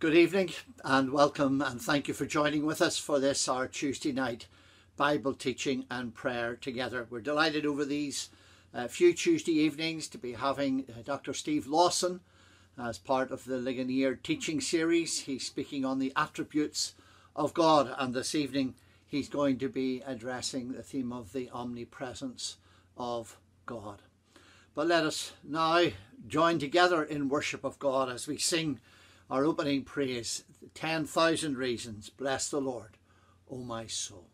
Good evening and welcome, and thank you for joining with us for this, our Tuesday night Bible teaching and prayer together. We're delighted over these uh, few Tuesday evenings to be having uh, Dr. Steve Lawson as part of the Ligonier teaching series. He's speaking on the attributes of God, and this evening he's going to be addressing the theme of the omnipresence of God. But let us now join together in worship of God as we sing our opening praise 10,000 reasons. Bless the Lord, O my soul.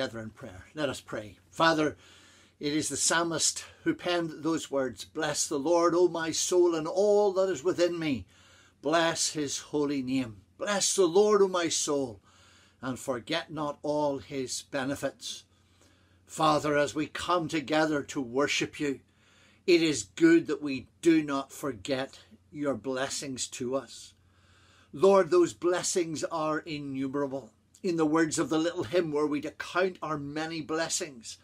Together in prayer. Let us pray. Father, it is the psalmist who penned those words Bless the Lord, O my soul, and all that is within me. Bless his holy name. Bless the Lord, O my soul. and forget not all his benefits. Father, as we come together to worship you, it is good that we do not forget your blessings to us. Lord, those blessings are innumerable. In the words of the little hymn, were we to count our many blessings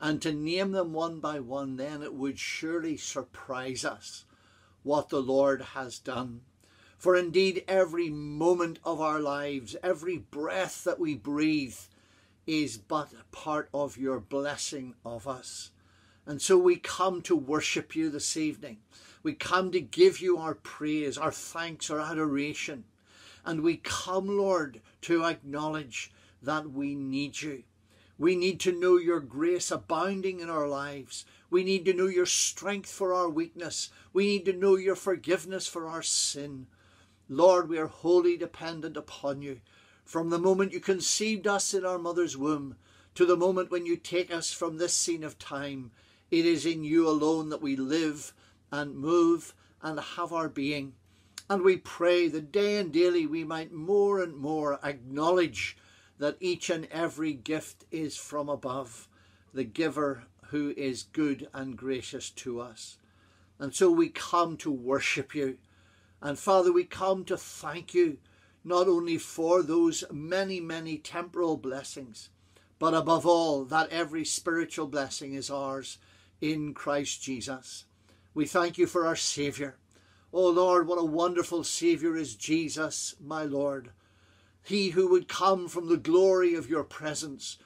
and to name them one by one, then it would surely surprise us what the Lord has done. For indeed, every moment of our lives, every breath that we breathe, is but a part of your blessing of us. And so we come to worship you this evening. We come to give you our praise, our thanks, our adoration. And we come, Lord, to acknowledge that we need you. We need to know your grace abounding in our lives. We need to know your strength for our weakness. We need to know your forgiveness for our sin. Lord, we are wholly dependent upon you. From the moment you conceived us in our mother's womb to the moment when you take us from this scene of time, it is in you alone that we live and move and have our being. And we pray that day and daily we might more and more acknowledge that each and every gift is from above, the giver who is good and gracious to us. And so we come to worship you. And Father, we come to thank you not only for those many, many temporal blessings, but above all, that every spiritual blessing is ours in Christ Jesus. We thank you for our Saviour. Oh Lord, what a wonderful Saviour is Jesus, my Lord. He who would come from the glory of your presence,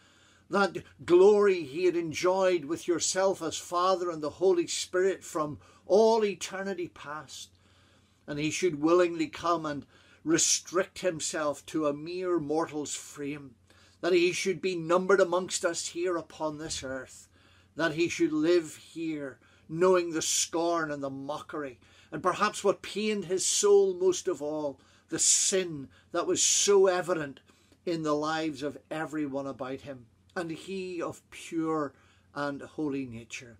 that glory he had enjoyed with yourself as Father and the Holy Spirit from all eternity past. And he should willingly come and restrict himself to a mere mortal's frame, that he should be numbered amongst us here upon this earth, that he should live here knowing the scorn and the mockery and perhaps what pained his soul most of all, the sin that was so evident in the lives of everyone about him, and he of pure and holy nature.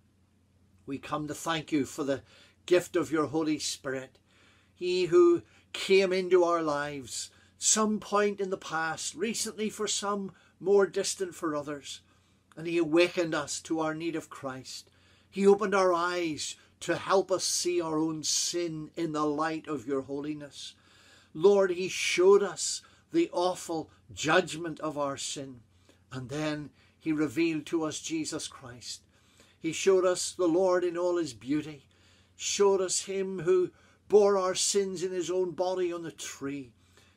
We come to thank you for the gift of your Holy Spirit, he who came into our lives some point in the past, recently for some, more distant for others, and he awakened us to our need of Christ. He opened our eyes to help us see our own sin in the light of your holiness. Lord, He showed us the awful judgment of our sin, and then He revealed to us Jesus Christ. He showed us the Lord in all His beauty, showed us Him who bore our sins in His own body on the tree.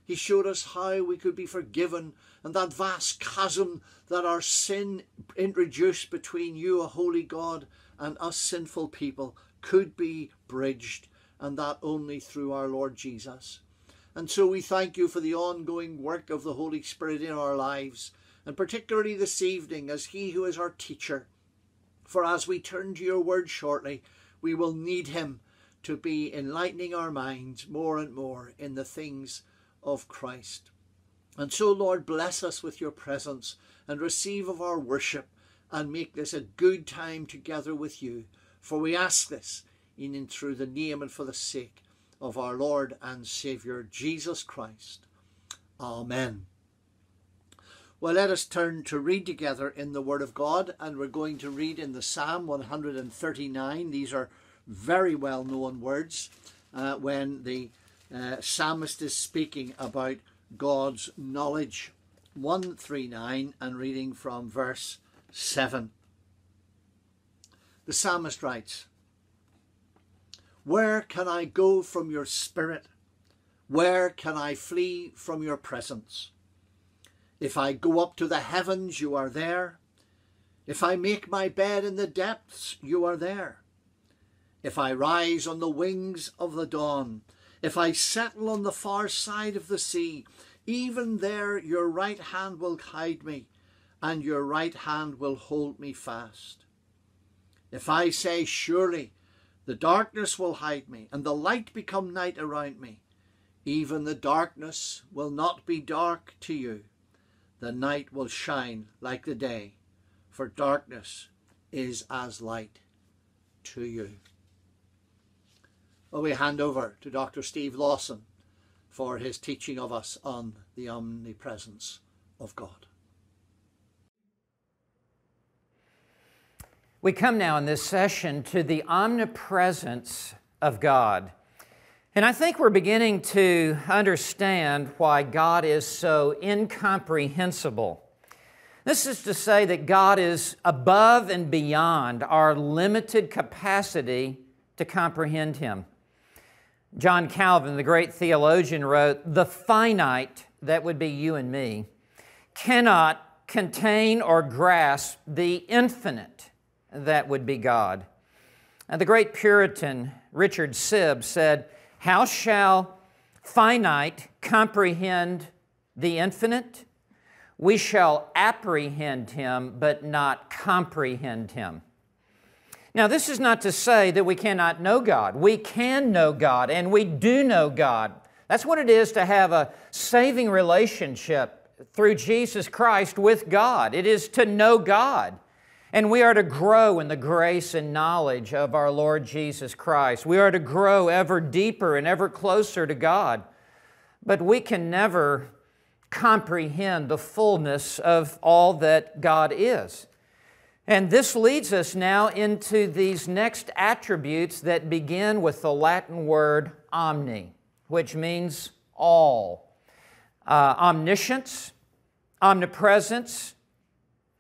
He showed us how we could be forgiven and that vast chasm that our sin introduced between you, a holy God, and us sinful people could be bridged, and that only through our Lord Jesus. And so we thank you for the ongoing work of the Holy Spirit in our lives, and particularly this evening as He who is our teacher. For as we turn to your word shortly, we will need Him to be enlightening our minds more and more in the things of Christ. And so, Lord, bless us with your presence and receive of our worship and make this a good time together with you. For we ask this in and through the name and for the sake of our Lord and Saviour Jesus Christ. Amen. Well, let us turn to read together in the Word of God, and we're going to read in the Psalm 139. These are very well known words uh, when the uh, psalmist is speaking about God's knowledge. 139 and reading from verse 7. The psalmist writes, Where can I go from your spirit? Where can I flee from your presence? If I go up to the heavens, you are there. If I make my bed in the depths, you are there. If I rise on the wings of the dawn, if I settle on the far side of the sea, even there your right hand will hide me, and your right hand will hold me fast. If I say, Surely the darkness will hide me, and the light become night around me, even the darkness will not be dark to you. The night will shine like the day, for darkness is as light to you. Well, we hand over to Dr. Steve Lawson for his teaching of us on the omnipresence of God. We come now in this session to the omnipresence of God. And I think we're beginning to understand why God is so incomprehensible. This is to say that God is above and beyond our limited capacity to comprehend Him. John Calvin, the great theologian, wrote, The finite, that would be you and me, cannot contain or grasp the infinite, that would be God. And the great Puritan Richard Sibbes said, How shall finite comprehend the infinite? We shall apprehend him, but not comprehend him. Now, this is not to say that we cannot know God. We can know God, and we do know God. That's what it is to have a saving relationship through Jesus Christ with God. It is to know God. And we are to grow in the grace and knowledge of our Lord Jesus Christ. We are to grow ever deeper and ever closer to God. But we can never comprehend the fullness of all that God is. And this leads us now into these next attributes that begin with the Latin word omni, which means all. Uh, omniscience, omnipresence,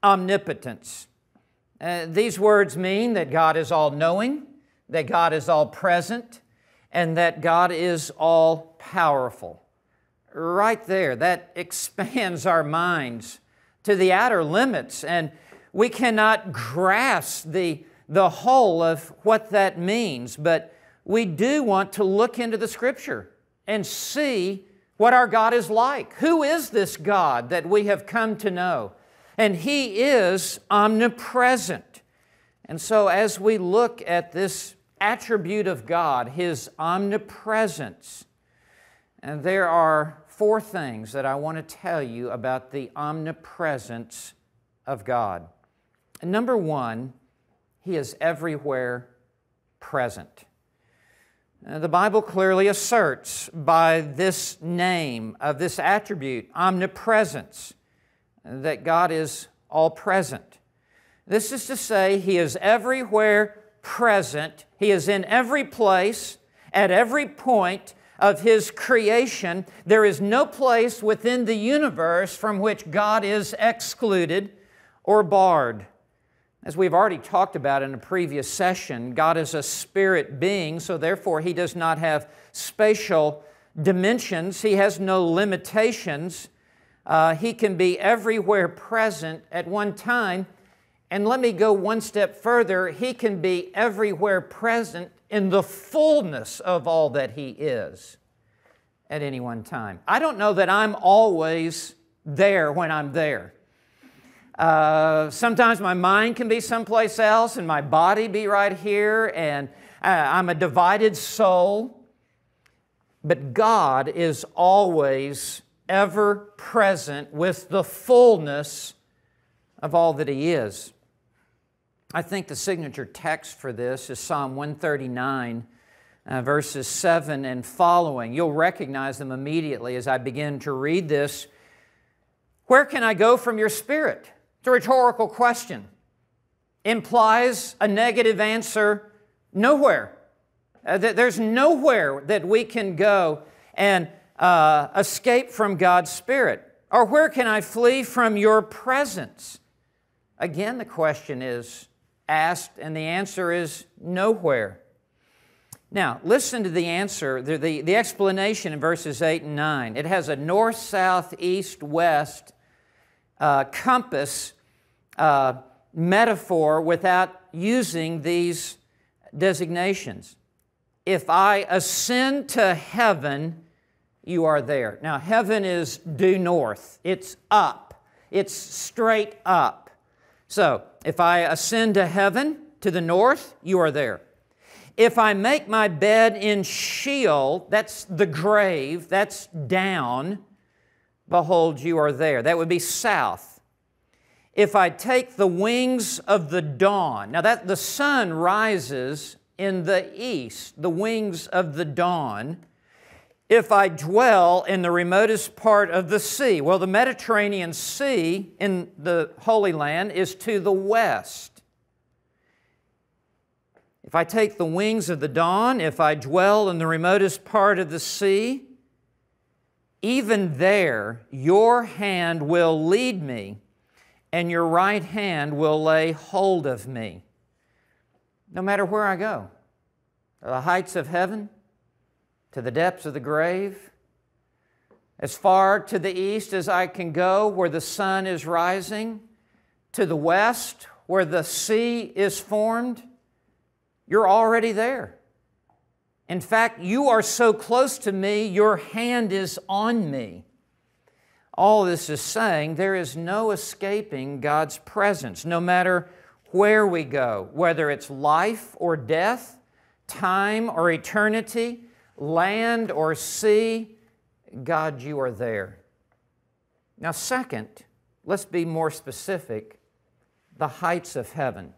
omnipotence. Uh, these words mean that God is all knowing, that God is all present, and that God is all powerful. Right there, that expands our minds to the outer limits and we cannot grasp the, the whole of what that means, but we do want to look into the Scripture and see what our God is like. Who is this God that we have come to know? And He is omnipresent. And so, as we look at this attribute of God, His omnipresence, and there are four things that I want to tell you about the omnipresence of God. Number one, He is everywhere present. The Bible clearly asserts by this name of this attribute, omnipresence, that God is all present. This is to say, He is everywhere present, He is in every place, at every point of His creation. There is no place within the universe from which God is excluded or barred. As we've already talked about in a previous session, God is a spirit being, so therefore He does not have spatial dimensions, He has no limitations. Uh, he can be everywhere present at one time. And let me go one step further He can be everywhere present in the fullness of all that He is at any one time. I don't know that I'm always there when I'm there. Uh, sometimes my mind can be someplace else and my body be right here, and uh, I'm a divided soul. But God is always ever present with the fullness of all that He is. I think the signature text for this is Psalm 139, uh, verses 7 and following. You'll recognize them immediately as I begin to read this. Where can I go from your spirit? It's a rhetorical question. Implies a negative answer nowhere. Uh, there's nowhere that we can go and uh, escape from God's Spirit. Or where can I flee from your presence? Again, the question is asked, and the answer is nowhere. Now, listen to the answer, the, the, the explanation in verses 8 and 9. It has a north, south, east, west uh, compass uh, metaphor without using these designations. If I ascend to heaven, you are there. Now, heaven is due north, it's up, it's straight up. So, if I ascend to heaven, to the north, you are there. If I make my bed in Sheol, that's the grave, that's down, behold, you are there. That would be south. If I take the wings of the dawn, now that the sun rises in the east, the wings of the dawn, if I dwell in the remotest part of the sea. Well, the Mediterranean Sea in the Holy Land is to the west. If I take the wings of the dawn, if I dwell in the remotest part of the sea, even there your hand will lead me, and your right hand will lay hold of me. No matter where I go, the heights of heaven, to the depths of the grave, as far to the east as I can go, where the sun is rising, to the west, where the sea is formed, you're already there. In fact, you are so close to me, your hand is on me. All this is saying there is no escaping God's presence, no matter where we go, whether it's life or death, time or eternity land or sea, God, you are there. Now, second, let's be more specific the heights of heaven.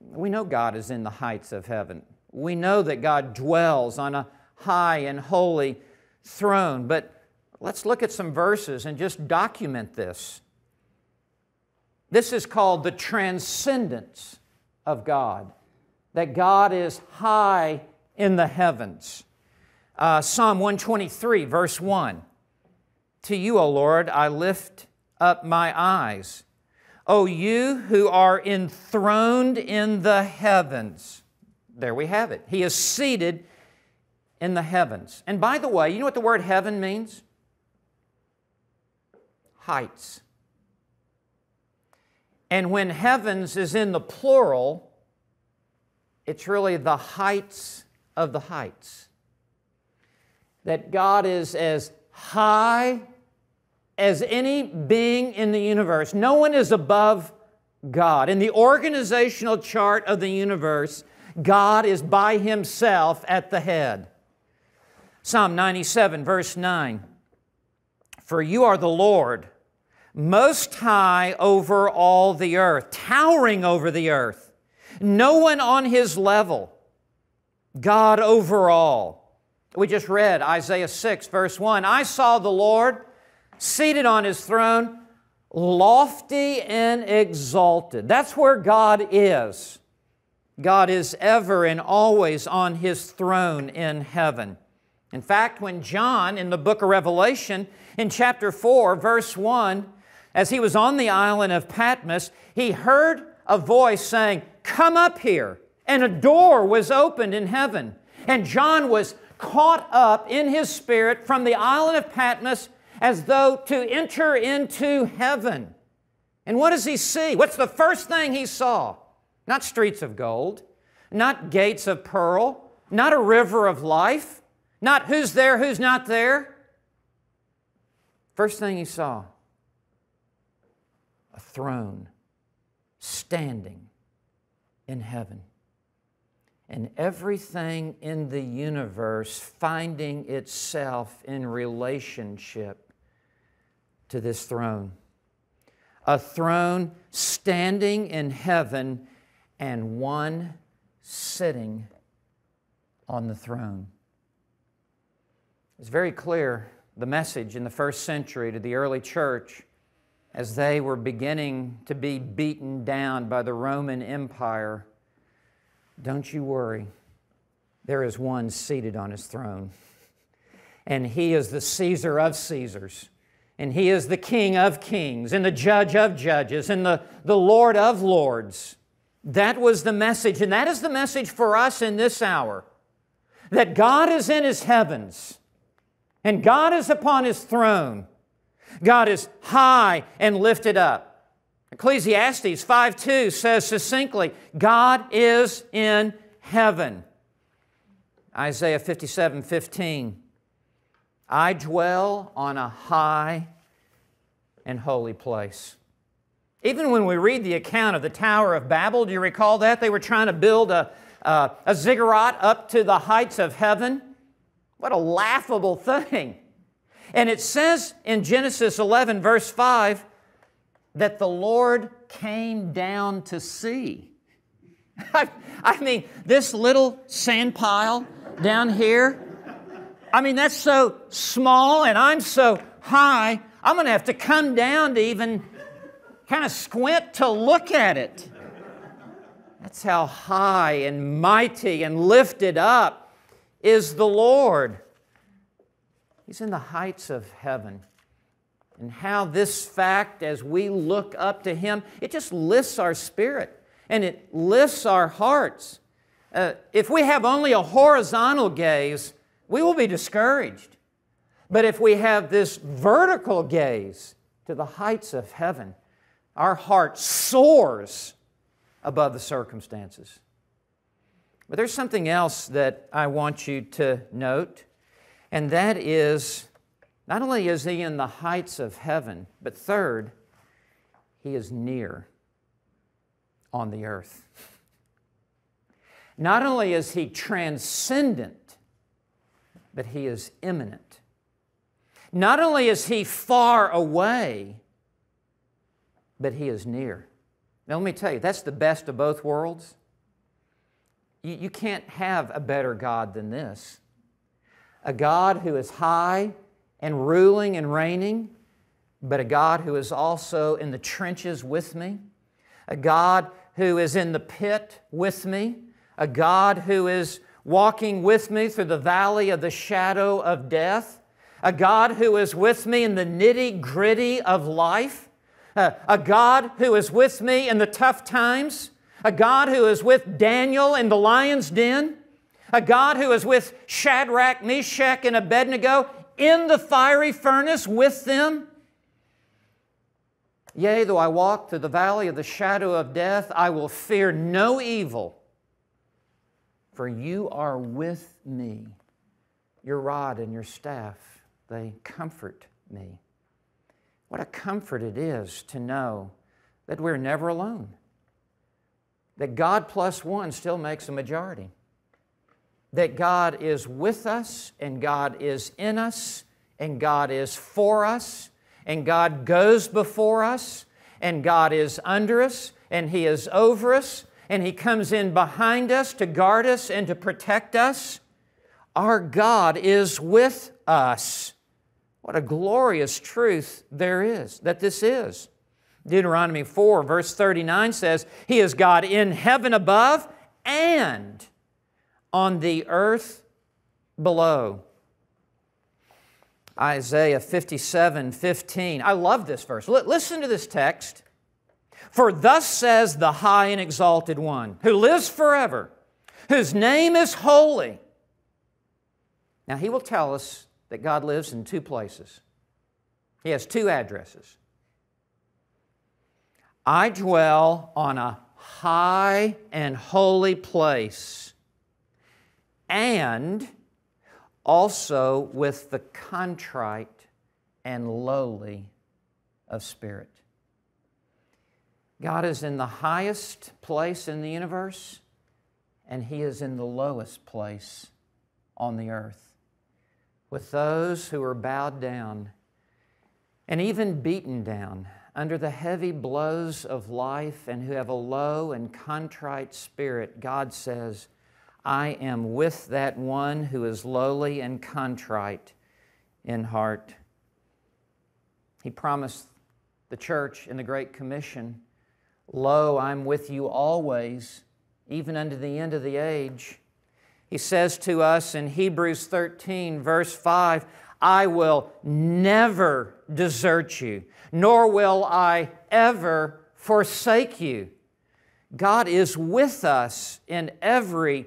We know God is in the heights of heaven. We know that God dwells on a high and holy throne. But let's look at some verses and just document this. This is called the transcendence of God, that God is high in the heavens. Uh, Psalm 123, verse 1. To you, O Lord, I lift up my eyes. O you who are enthroned in the heavens. There we have it. He is seated in the heavens. And by the way, you know what the word heaven means? Heights. And when heavens is in the plural, it's really the heights of the heights that God is as high as any being in the universe. No one is above God. In the organizational chart of the universe, God is by himself at the head. Psalm 97, verse 9 For you are the Lord, most high over all the earth, towering over the earth, no one on his level, God over all. We just read Isaiah 6, verse 1. I saw the Lord seated on his throne, lofty and exalted. That's where God is. God is ever and always on his throne in heaven. In fact, when John in the book of Revelation, in chapter 4, verse 1, as he was on the island of Patmos, he heard a voice saying, Come up here. And a door was opened in heaven. And John was caught up in his spirit from the island of Patmos as though to enter into heaven. And what does he see? What's the first thing he saw? Not streets of gold, not gates of pearl, not a river of life, not who's there, who's not there. First thing he saw a throne standing in heaven and everything in the universe finding itself in relationship to this throne. A throne standing in heaven and one sitting on the throne. It's very clear the message in the first century to the early church as they were beginning to be beaten down by the Roman Empire don't you worry. There is one seated on his throne. And he is the Caesar of Caesars. And he is the King of kings and the Judge of judges and the, the Lord of lords. That was the message. And that is the message for us in this hour that God is in his heavens and God is upon his throne. God is high and lifted up. Ecclesiastes 5 2 says succinctly, God is in heaven. Isaiah 57 15, I dwell on a high and holy place. Even when we read the account of the Tower of Babel, do you recall that? They were trying to build a, a, a ziggurat up to the heights of heaven. What a laughable thing. And it says in Genesis 11, verse 5, that the Lord came down to see. I, I mean, this little sand pile down here, I mean, that's so small and I'm so high, I'm going to have to come down to even kind of squint to look at it. That's how high and mighty and lifted up is the Lord. He's in the heights of heaven. And how this fact, as we look up to Him, it just lifts our spirit and it lifts our hearts. Uh, if we have only a horizontal gaze, we will be discouraged. But if we have this vertical gaze to the heights of heaven, our heart soars above the circumstances. But there's something else that I want you to note, and that is not only is he in the heights of heaven, but third, he is near on the earth. Not only is he transcendent, but he is immanent. Not only is he far away, but he is near. Now, let me tell you, that's the best of both worlds. You, you can't have a better God than this. A God who is high and ruling and reigning, but a God who is also in the trenches with me, a God who is in the pit with me, a God who is walking with me through the valley of the shadow of death, a God who is with me in the nitty gritty of life, a God who is with me in the tough times, a God who is with Daniel in the lion's den, a God who is with Shadrach, Meshach, and Abednego in the fiery furnace with them. Yea, though I walk through the valley of the shadow of death, I will fear no evil, for you are with me. Your rod and your staff, they comfort me. What a comfort it is to know that we're never alone, that God plus one still makes a majority, that God is with us and God is in us and God is for us and God goes before us, and God is under us, and He is over us, and He comes in behind us to guard us and to protect us. Our God is with us. What a glorious truth there is that this is. Deuteronomy 4, verse 39 says, He is God in heaven above and on the earth below. Isaiah 57 15. I love this verse. L- listen to this text. For thus says the high and exalted one, who lives forever, whose name is holy. Now, he will tell us that God lives in two places. He has two addresses. I dwell on a high and holy place, and also with the contrite and lowly of spirit. God is in the highest place in the universe, and He is in the lowest place on the earth with those who are bowed down and even beaten down under the heavy blows of life and who have a low and contrite spirit. God says, I am with that one who is lowly and contrite in heart. He promised the church in the Great Commission, Lo, I'm with you always, even unto the end of the age. He says to us in Hebrews 13, verse 5, I will never desert you, nor will I ever forsake you. God is with us in every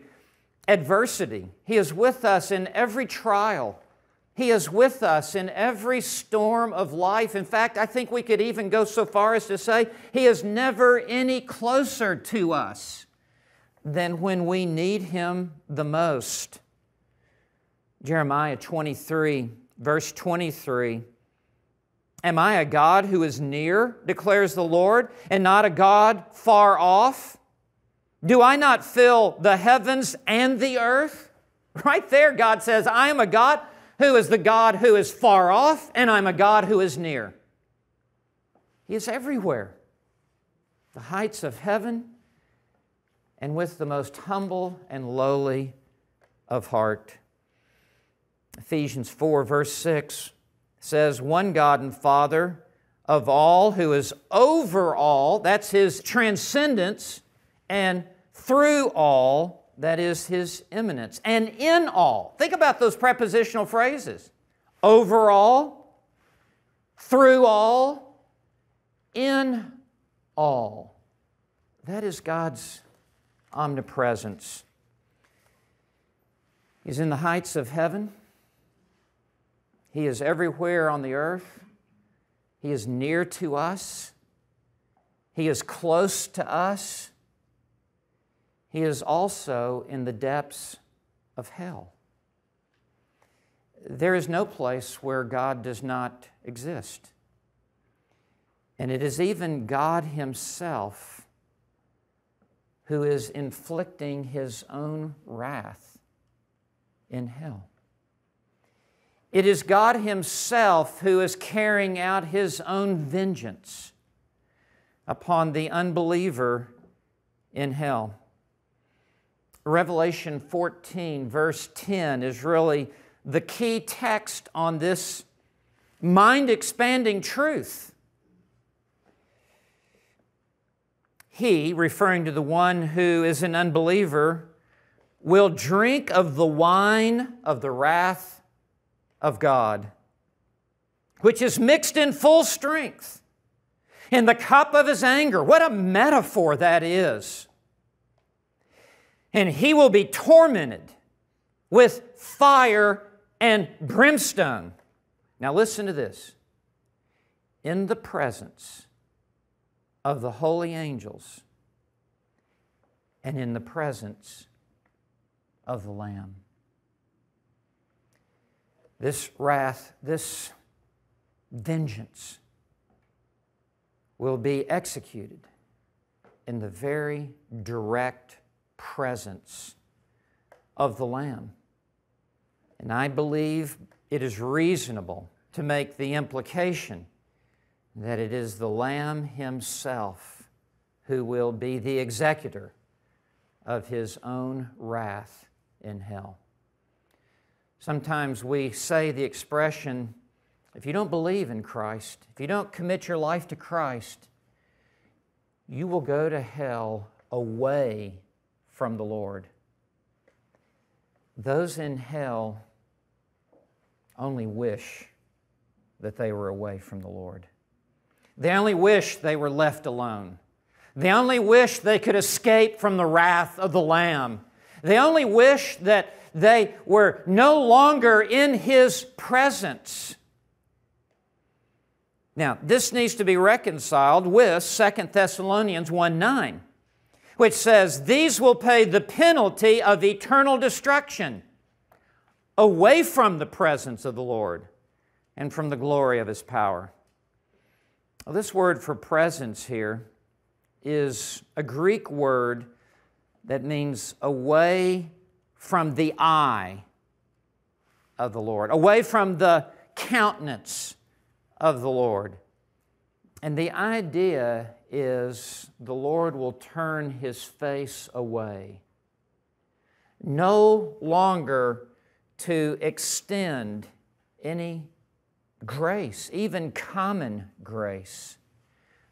adversity. He is with us in every trial. He is with us in every storm of life. In fact, I think we could even go so far as to say He is never any closer to us than when we need Him the most. Jeremiah 23, verse 23. Am I a God who is near, declares the Lord, and not a God far off? Do I not fill the heavens and the earth? Right there, God says, I am a God who is the God who is far off, and I'm a God who is near. He is everywhere. The heights of heaven, and with the most humble and lowly of heart. Ephesians 4, verse 6 says, One God and Father of all, who is over all, that's his transcendence, and through all, that is his immanence, and in all. Think about those prepositional phrases over all, through all, in all. That is God's omnipresence. He's in the heights of heaven. He is everywhere on the earth. He is near to us. He is close to us. He is also in the depths of hell. There is no place where God does not exist. And it is even God Himself who is inflicting His own wrath in hell. It is God Himself who is carrying out His own vengeance upon the unbeliever in hell. Revelation 14, verse 10, is really the key text on this mind expanding truth. He, referring to the one who is an unbeliever, will drink of the wine of the wrath of God, which is mixed in full strength in the cup of his anger. What a metaphor that is. And he will be tormented with fire and brimstone. Now, listen to this. In the presence of the holy angels and in the presence of the Lamb. This wrath, this vengeance will be executed in the very direct presence of the Lamb. And I believe it is reasonable to make the implication that it is the Lamb Himself who will be the executor of His own wrath in hell. Sometimes we say the expression, if you don't believe in Christ, if you don't commit your life to Christ, you will go to hell away from the Lord. Those in hell only wish that they were away from the Lord. They only wish they were left alone. They only wish they could escape from the wrath of the Lamb. They only wish that they were no longer in his presence. Now, this needs to be reconciled with 2 Thessalonians 1 9, which says, These will pay the penalty of eternal destruction away from the presence of the Lord and from the glory of his power. Well, this word for presence here is a Greek word that means away from the eye of the Lord, away from the countenance of the Lord. And the idea is the Lord will turn his face away, no longer to extend any grace, even common grace,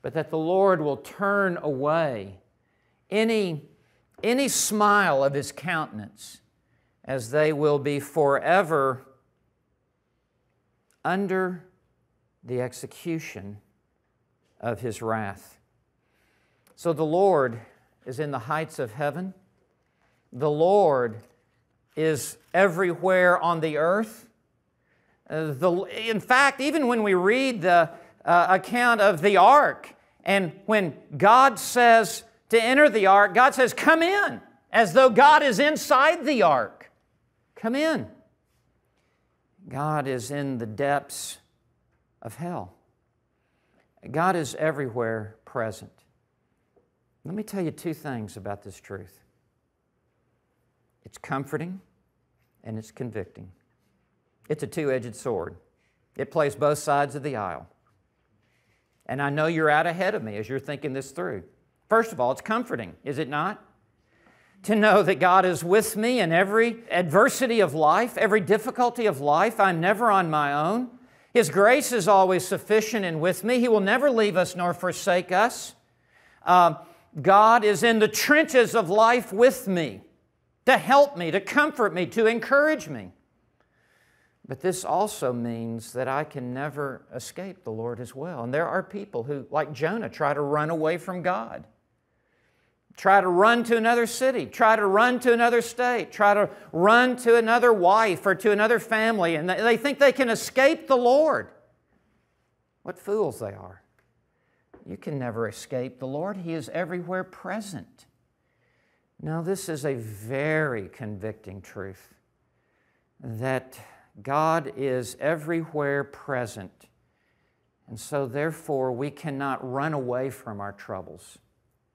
but that the Lord will turn away any any smile of his countenance, as they will be forever under the execution of his wrath. So the Lord is in the heights of heaven. The Lord is everywhere on the earth. Uh, the, in fact, even when we read the uh, account of the ark, and when God says, to enter the ark, God says, Come in, as though God is inside the ark. Come in. God is in the depths of hell. God is everywhere present. Let me tell you two things about this truth it's comforting and it's convicting. It's a two edged sword, it plays both sides of the aisle. And I know you're out ahead of me as you're thinking this through. First of all, it's comforting, is it not? to know that God is with me in every adversity of life, every difficulty of life. I'm never on my own. His grace is always sufficient and with me. He will never leave us nor forsake us. Uh, God is in the trenches of life with me to help me, to comfort me, to encourage me. But this also means that I can never escape the Lord as well. And there are people who, like Jonah, try to run away from God. Try to run to another city, try to run to another state, try to run to another wife or to another family, and they think they can escape the Lord. What fools they are. You can never escape the Lord, He is everywhere present. Now, this is a very convicting truth that God is everywhere present. And so, therefore, we cannot run away from our troubles.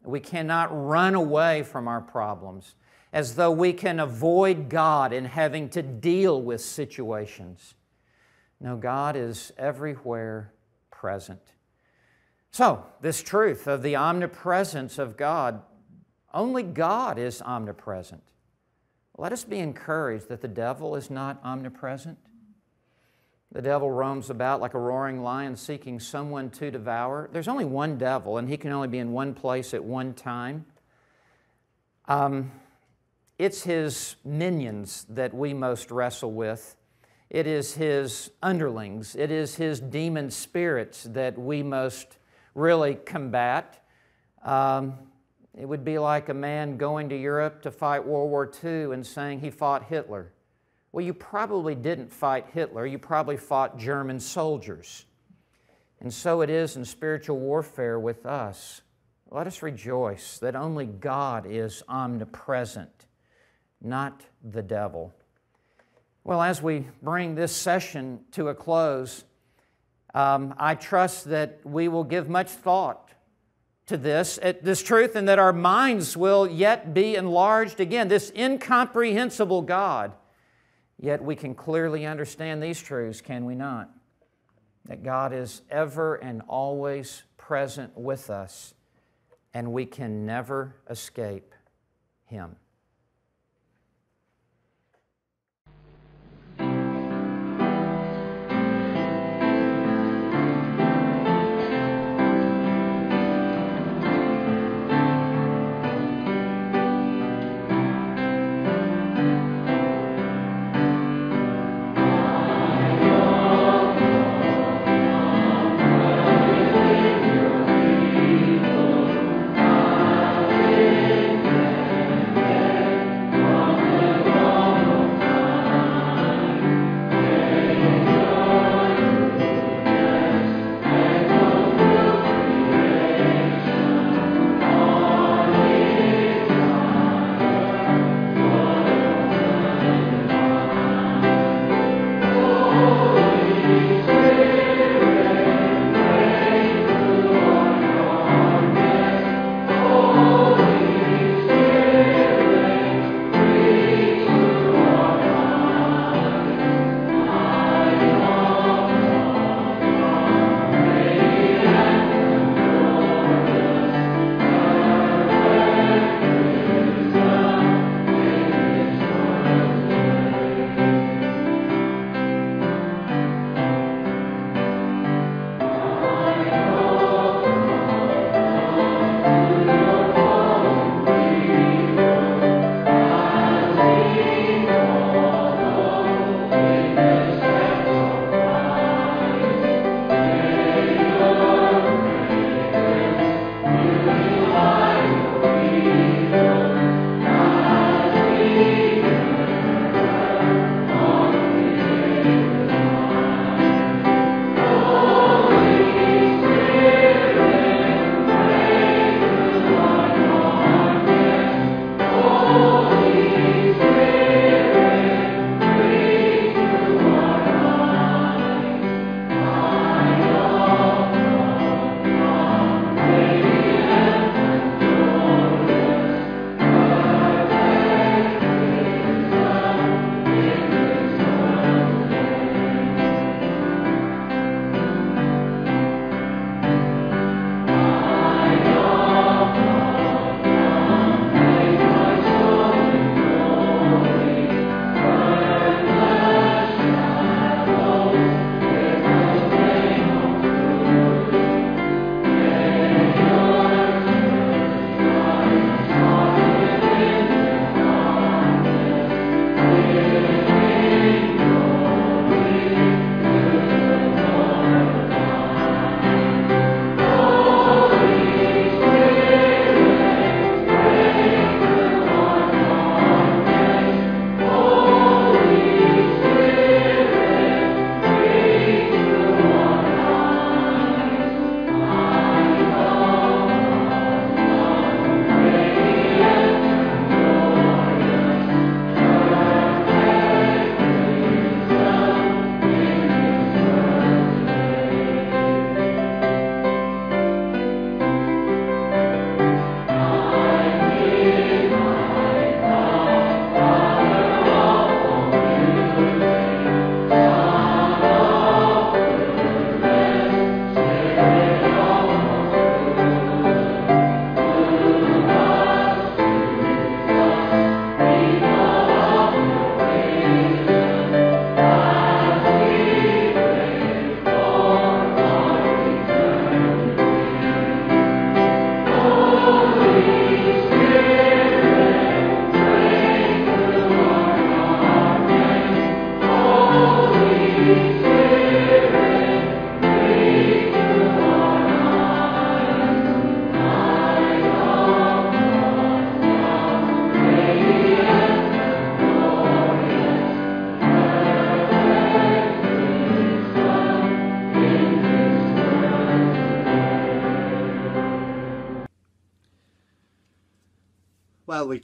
We cannot run away from our problems as though we can avoid God in having to deal with situations. No, God is everywhere present. So, this truth of the omnipresence of God, only God is omnipresent. Let us be encouraged that the devil is not omnipresent. The devil roams about like a roaring lion seeking someone to devour. There's only one devil, and he can only be in one place at one time. Um, it's his minions that we most wrestle with. It is his underlings. It is his demon spirits that we most really combat. Um, it would be like a man going to Europe to fight World War II and saying he fought Hitler. Well, you probably didn't fight Hitler, you probably fought German soldiers. And so it is in spiritual warfare with us. Let us rejoice that only God is omnipresent, not the devil. Well, as we bring this session to a close, um, I trust that we will give much thought to this, this truth, and that our minds will yet be enlarged again. This incomprehensible God. Yet we can clearly understand these truths, can we not? That God is ever and always present with us, and we can never escape Him.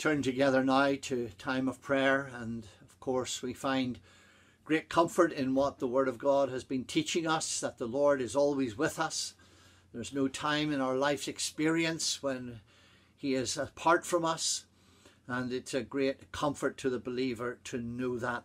Turn together now to time of prayer, and of course, we find great comfort in what the Word of God has been teaching us that the Lord is always with us. There's no time in our life's experience when He is apart from us, and it's a great comfort to the believer to know that.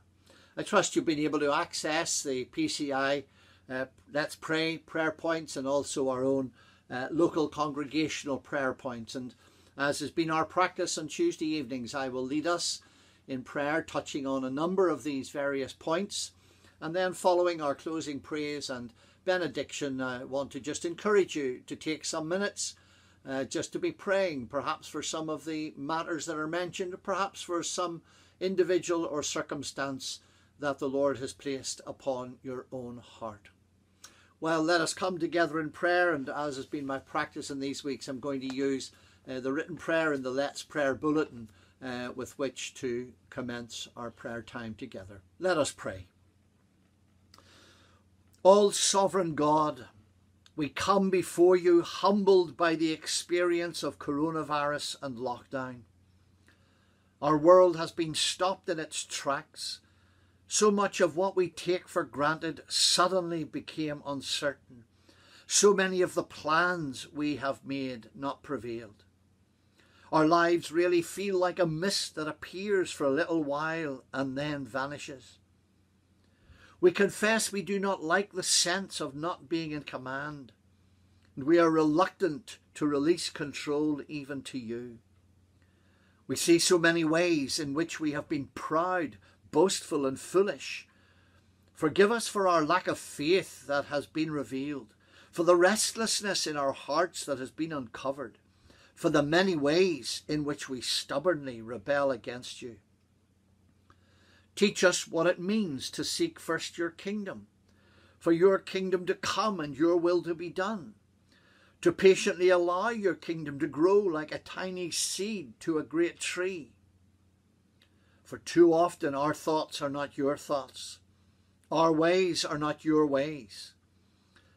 I trust you've been able to access the PCI uh, Let's Pray prayer points and also our own uh, local congregational prayer points. And as has been our practice on Tuesday evenings, I will lead us in prayer, touching on a number of these various points. And then, following our closing praise and benediction, I want to just encourage you to take some minutes uh, just to be praying, perhaps for some of the matters that are mentioned, perhaps for some individual or circumstance that the Lord has placed upon your own heart. Well, let us come together in prayer, and as has been my practice in these weeks, I'm going to use uh, the written prayer in the Let's Prayer bulletin uh, with which to commence our prayer time together. Let us pray. All sovereign God, we come before you humbled by the experience of coronavirus and lockdown. Our world has been stopped in its tracks. So much of what we take for granted suddenly became uncertain. So many of the plans we have made not prevailed. Our lives really feel like a mist that appears for a little while and then vanishes. We confess we do not like the sense of not being in command, and we are reluctant to release control even to you. We see so many ways in which we have been proud, boastful, and foolish. Forgive us for our lack of faith that has been revealed, for the restlessness in our hearts that has been uncovered for the many ways in which we stubbornly rebel against you. Teach us what it means to seek first your kingdom, for your kingdom to come and your will to be done, to patiently allow your kingdom to grow like a tiny seed to a great tree. For too often our thoughts are not your thoughts, our ways are not your ways.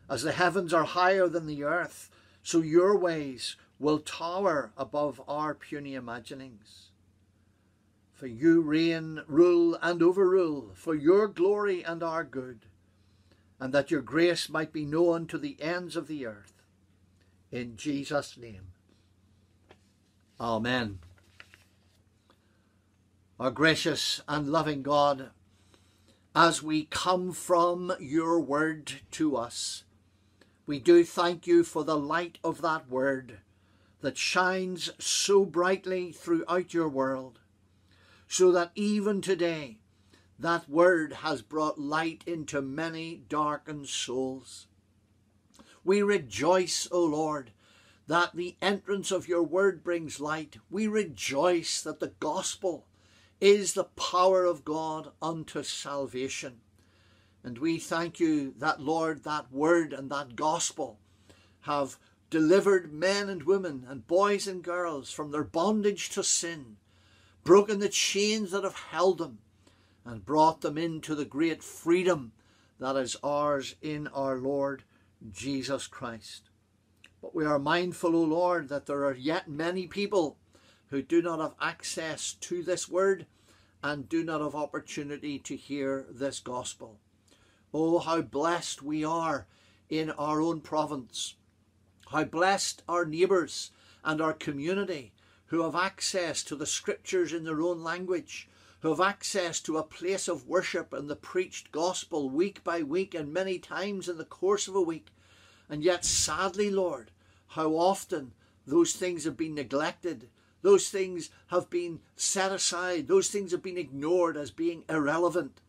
As the heavens are higher than the earth, so your ways will tower above our puny imaginings. For you reign, rule, and overrule, for your glory and our good, and that your grace might be known to the ends of the earth. In Jesus' name. Amen. Our gracious and loving God, as we come from your word to us, we do thank you for the light of that word that shines so brightly throughout your world, so that even today that word has brought light into many darkened souls. We rejoice, O Lord, that the entrance of your word brings light. We rejoice that the gospel is the power of God unto salvation. And we thank you that, Lord, that word and that gospel have delivered men and women and boys and girls from their bondage to sin, broken the chains that have held them, and brought them into the great freedom that is ours in our Lord Jesus Christ. But we are mindful, O Lord, that there are yet many people who do not have access to this word and do not have opportunity to hear this gospel. Oh, how blessed we are in our own province how blessed our neighbours and our community who have access to the scriptures in their own language, who have access to a place of worship and the preached gospel week by week and many times in the course of a week. And yet, sadly, Lord, how often those things have been neglected, those things have been set aside, those things have been ignored as being irrelevant.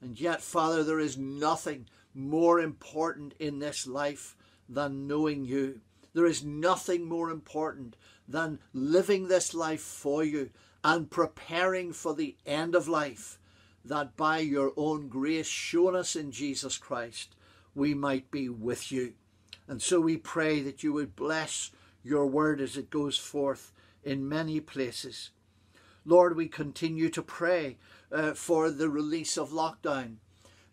And yet, Father, there is nothing more important in this life than knowing you. There is nothing more important than living this life for you and preparing for the end of life, that by your own grace shown us in Jesus Christ, we might be with you. And so we pray that you would bless your word as it goes forth in many places. Lord, we continue to pray uh, for the release of lockdown.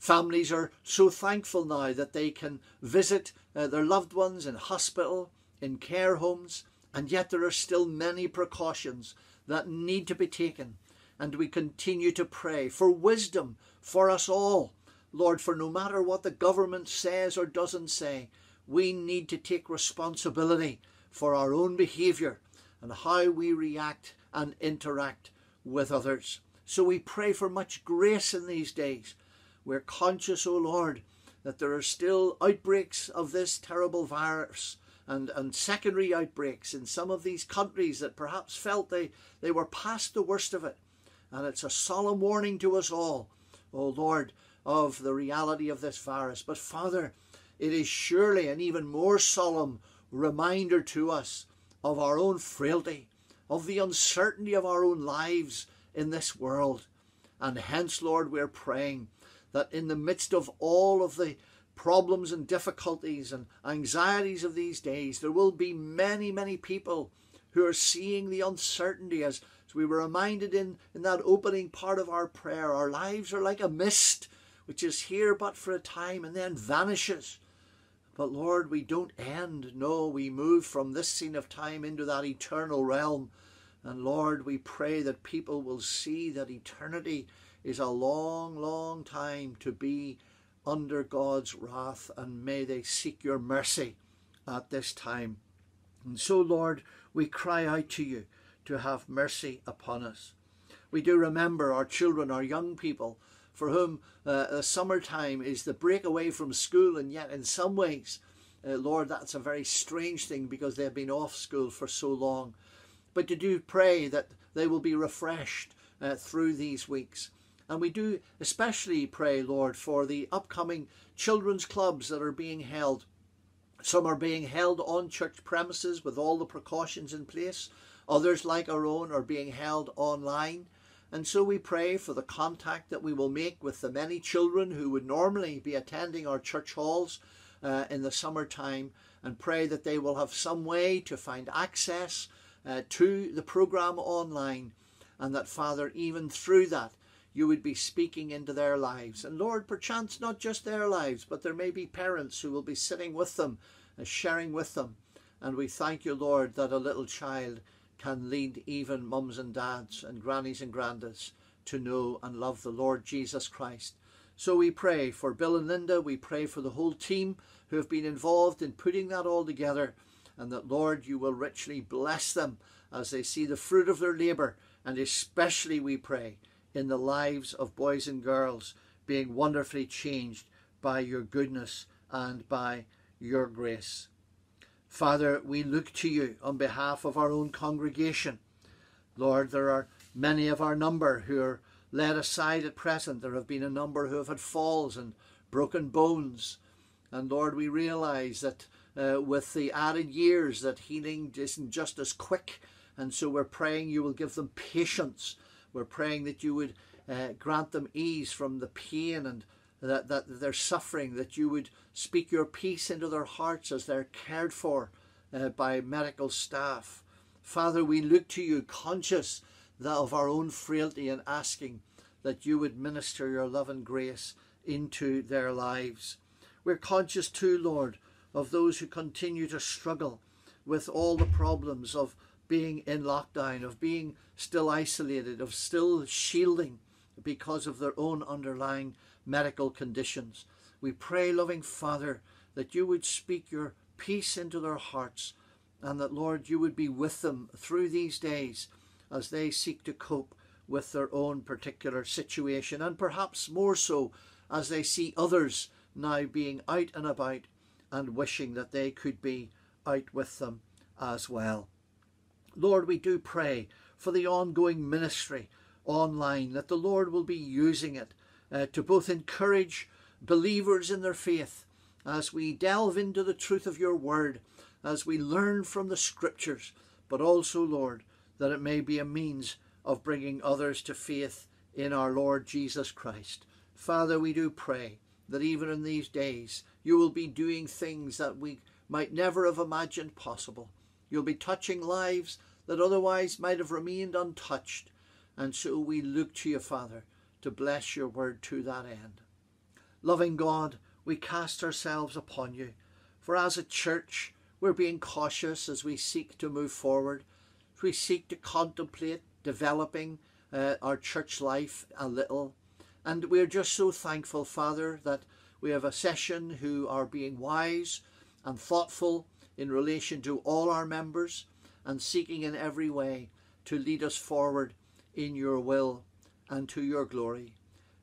Families are so thankful now that they can visit uh, their loved ones in hospital, in care homes, and yet there are still many precautions that need to be taken. And we continue to pray for wisdom for us all. Lord, for no matter what the government says or doesn't say, we need to take responsibility for our own behaviour and how we react and interact with others. So we pray for much grace in these days. We're conscious, O Lord, that there are still outbreaks of this terrible virus and, and secondary outbreaks in some of these countries that perhaps felt they, they were past the worst of it. And it's a solemn warning to us all, O Lord, of the reality of this virus. But Father, it is surely an even more solemn reminder to us of our own frailty, of the uncertainty of our own lives in this world. And hence, Lord, we're praying that in the midst of all of the problems and difficulties and anxieties of these days, there will be many, many people who are seeing the uncertainty as, as we were reminded in, in that opening part of our prayer. Our lives are like a mist which is here but for a time and then vanishes. But Lord, we don't end. No, we move from this scene of time into that eternal realm. And Lord, we pray that people will see that eternity is a long, long time to be under God's wrath, and may they seek your mercy at this time. And so, Lord, we cry out to you to have mercy upon us. We do remember our children, our young people, for whom uh, summertime is the break away from school, and yet in some ways, uh, Lord, that's a very strange thing because they've been off school for so long. But to do pray that they will be refreshed uh, through these weeks. And we do especially pray, Lord, for the upcoming children's clubs that are being held. Some are being held on church premises with all the precautions in place. Others, like our own, are being held online. And so we pray for the contact that we will make with the many children who would normally be attending our church halls uh, in the summertime and pray that they will have some way to find access uh, to the program online and that, Father, even through that, you would be speaking into their lives. And Lord, perchance not just their lives, but there may be parents who will be sitting with them and sharing with them. And we thank you, Lord, that a little child can lead even mums and dads and grannies and granddads to know and love the Lord Jesus Christ. So we pray for Bill and Linda, we pray for the whole team who have been involved in putting that all together, and that, Lord, you will richly bless them as they see the fruit of their labour, and especially, we pray, in the lives of boys and girls being wonderfully changed by your goodness and by your grace. Father, we look to you on behalf of our own congregation. Lord, there are many of our number who are led aside at present. There have been a number who have had falls and broken bones. And Lord, we realize that uh, with the added years that healing isn't just as quick. And so we're praying you will give them patience. We're praying that you would uh, grant them ease from the pain and that, that they're suffering, that you would speak your peace into their hearts as they're cared for uh, by medical staff. Father, we look to you conscious that of our own frailty and asking that you would minister your love and grace into their lives. We're conscious too, Lord, of those who continue to struggle with all the problems of being in lockdown, of being still isolated, of still shielding because of their own underlying medical conditions. We pray, loving Father, that you would speak your peace into their hearts and that, Lord, you would be with them through these days as they seek to cope with their own particular situation and perhaps more so as they see others now being out and about and wishing that they could be out with them as well. Lord, we do pray for the ongoing ministry online, that the Lord will be using it uh, to both encourage believers in their faith as we delve into the truth of your word, as we learn from the scriptures, but also, Lord, that it may be a means of bringing others to faith in our Lord Jesus Christ. Father, we do pray that even in these days you will be doing things that we might never have imagined possible. You'll be touching lives that otherwise might have remained untouched. And so we look to you, Father, to bless your word to that end. Loving God, we cast ourselves upon you, for as a church, we're being cautious as we seek to move forward, we seek to contemplate developing uh, our church life a little. And we're just so thankful, Father, that we have a session who are being wise and thoughtful in relation to all our members and seeking in every way to lead us forward in your will and to your glory.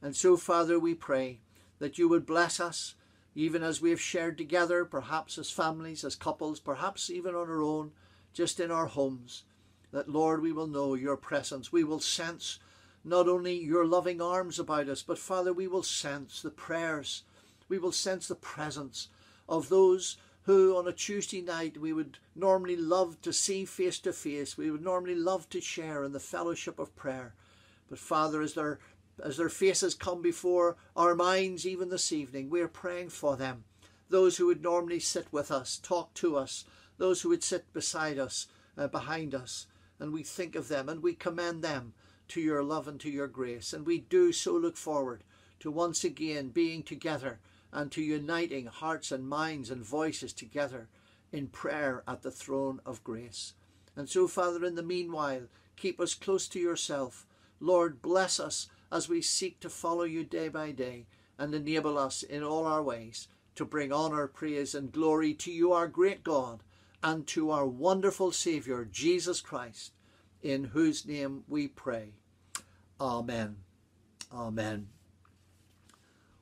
And so, Father, we pray that you would bless us, even as we have shared together, perhaps as families, as couples, perhaps even on our own, just in our homes, that, Lord, we will know your presence. We will sense not only your loving arms about us, but, Father, we will sense the prayers. We will sense the presence of those who on a Tuesday night we would normally love to see face to face. We would normally love to share in the fellowship of prayer. But Father, as their, as their faces come before our minds even this evening, we are praying for them. Those who would normally sit with us, talk to us, those who would sit beside us, uh, behind us, and we think of them and we commend them to your love and to your grace. And we do so look forward to once again being together and to uniting hearts and minds and voices together in prayer at the throne of grace. And so, Father, in the meanwhile, keep us close to yourself. Lord, bless us as we seek to follow you day by day and enable us in all our ways to bring honour, praise, and glory to you, our great God, and to our wonderful Saviour, Jesus Christ, in whose name we pray. Amen. Amen.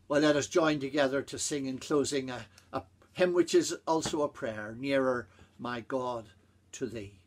Well, let us join together to sing in closing a, a hymn which is also a prayer, Nearer, my God, to Thee.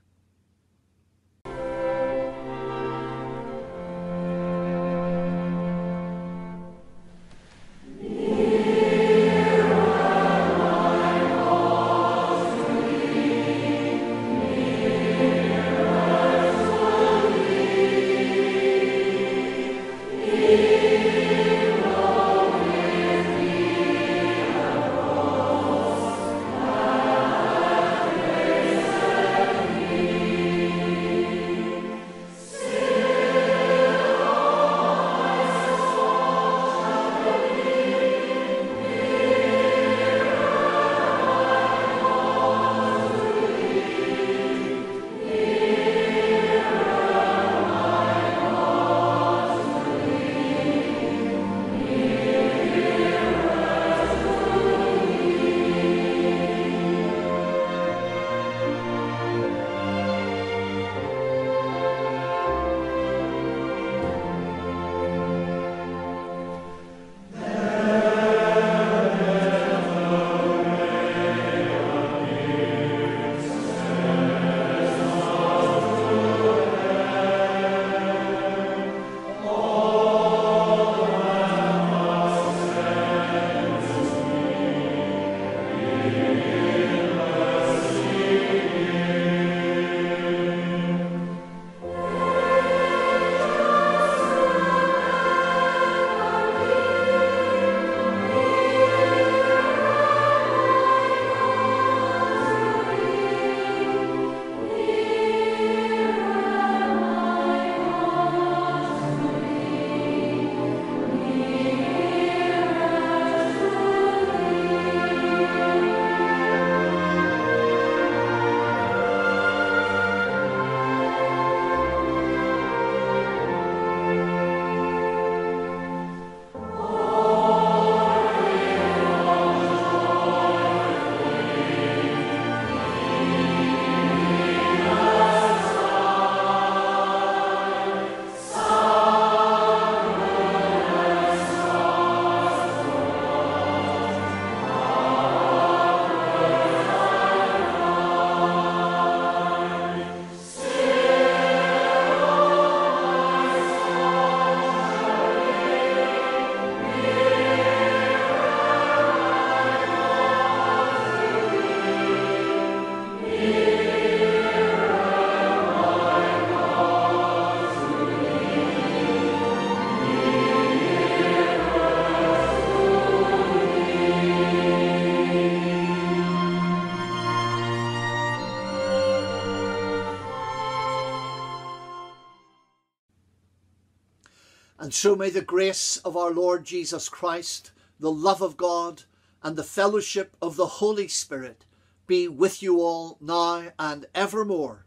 And so may the grace of our Lord Jesus Christ, the love of God, and the fellowship of the Holy Spirit be with you all now and evermore.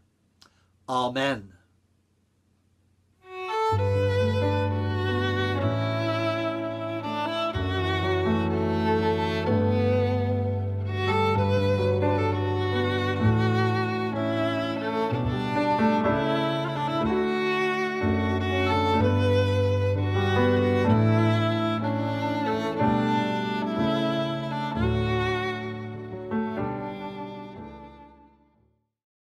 Amen.